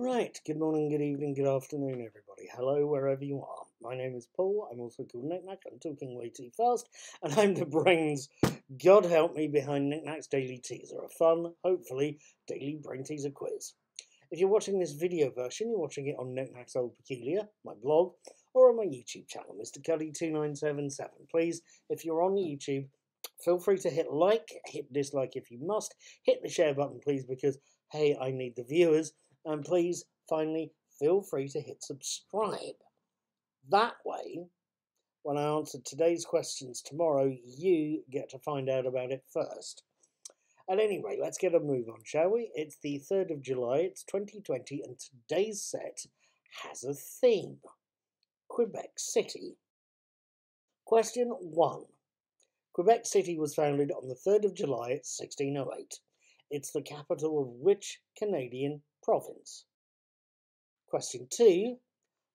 Right, good morning, good evening, good afternoon, everybody. Hello, wherever you are. My name is Paul. I'm also called Nik Nak. I'm talking way too fast, and I'm the brains, God help me, behind Nik Nak's Daily Teaser, a fun, hopefully, daily brain teaser quiz. If you're watching this video version, you're watching it on Nik Nak's Old Peculiar, my blog, or on my YouTube channel, Mr. Cuddy2977. Please, if you're on YouTube, feel free to hit like, hit dislike if you must, hit the share button, please, because, hey, I need the viewers and please, finally, feel free to hit subscribe. That way, when I answer today's questions tomorrow, you get to find out about it first. At any rate, let's get a move on, shall we? It's the 3rd of July, it's 2020, and today's set has a theme Quebec City. Question 1. Quebec City was founded on the 3rd of July 1608. It's the capital of which Canadian province. Question 2.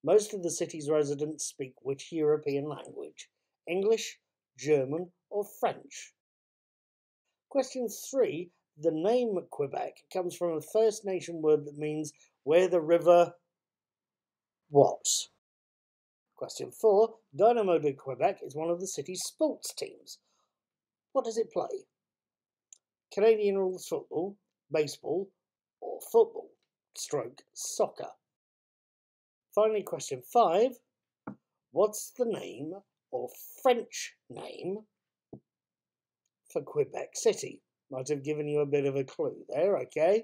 Most of the city's residents speak which European language? English, German, or French? Question 3. The name Quebec comes from a First Nation word that means where the river what? Question 4. Dynamo de Quebec is one of the city's sports teams. What does it play? Canadian rules football, baseball, or football? Stroke soccer. Finally, question five. What's the name or French name for Quebec City? Might have given you a bit of a clue there, okay?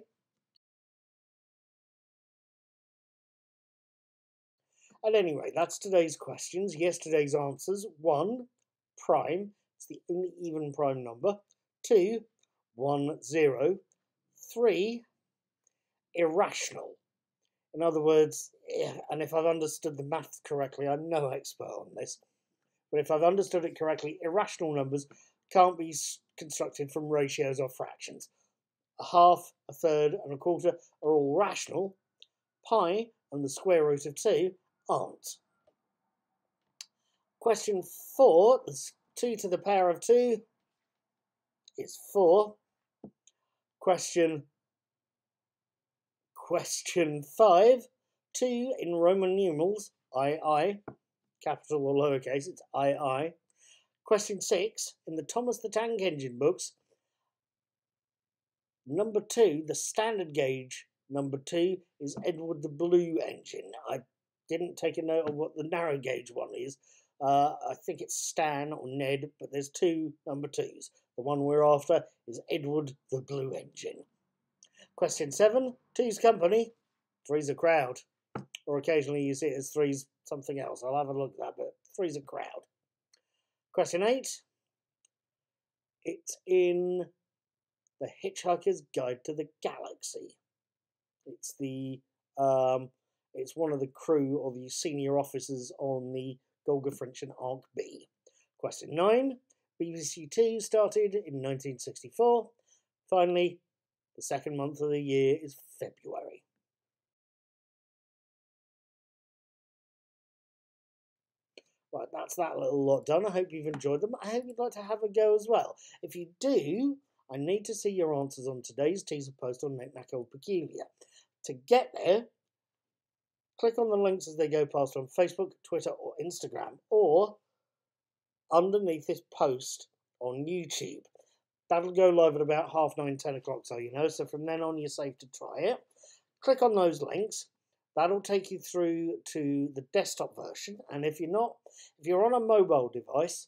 At any rate, that's today's questions. Yesterday's answers. One, prime. It's the only even prime number. Two, one, zero. Three, irrational. In other words, eh, and if I've understood the maths correctly, I'm no expert on this, but if I've understood it correctly, irrational numbers can't be constructed from ratios or fractions. A half, a third, and a quarter are all rational. Pi and the square root of 2 aren't. Question 4, 2 to the power of 2 is 4. Question Question 5. 2 in Roman numerals, II, capital or lowercase, it's II. Question 6. In the Thomas the Tank Engine books, number 2, the standard gauge number 2 is Edward the Blue Engine. I didn't take a note of what the narrow gauge one is. Uh, I think it's Stan or Ned, but there's two number twos. The one we're after is Edward the Blue Engine. Question seven, two's company, three's a crowd. Or occasionally you see it as three's something else. I'll have a look at that, but three's a crowd. Question eight, it's in The Hitchhiker's Guide to the Galaxy. It's the um, it's one of the crew or the senior officers on the Golgafrinchan Ark B. Question 9. BBC Two started in 1964. Finally, the second month of the year is February. Right, that's that little lot done. I hope you've enjoyed them. I hope you'd like to have a go as well. If you do, I need to see your answers on today's teaser post on Nik Nak Old Peculiar. To get there, click on the links as they go past on Facebook, Twitter, or Instagram, or underneath this post on YouTube. That'll go live at about half nine, ten o'clock, so you know. So from then on, you're safe to try it. Click on those links. That'll take you through to the desktop version. And if you're not, if you're on a mobile device,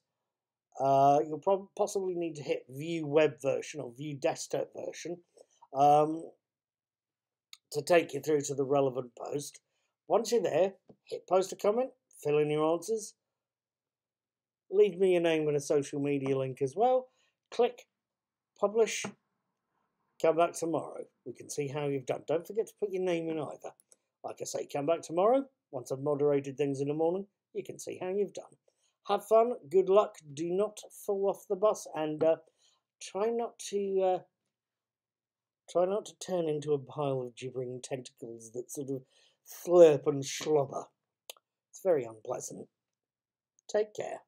uh, you'll probably possibly need to hit View Web version or View Desktop version um, to take you through to the relevant post. Once you're there, hit post a comment, fill in your answers, leave me your name and a social media link as well. Click publish, come back tomorrow. We can see how you've done. Don't forget to put your name in either. Like I say, come back tomorrow. Once I've moderated things in the morning, you can see how you've done. Have fun, good luck, do not fall off the bus, and uh, try not to uh, try not to turn into a pile of gibbering tentacles that sort of slurp and slobber. It's very unpleasant. Take care.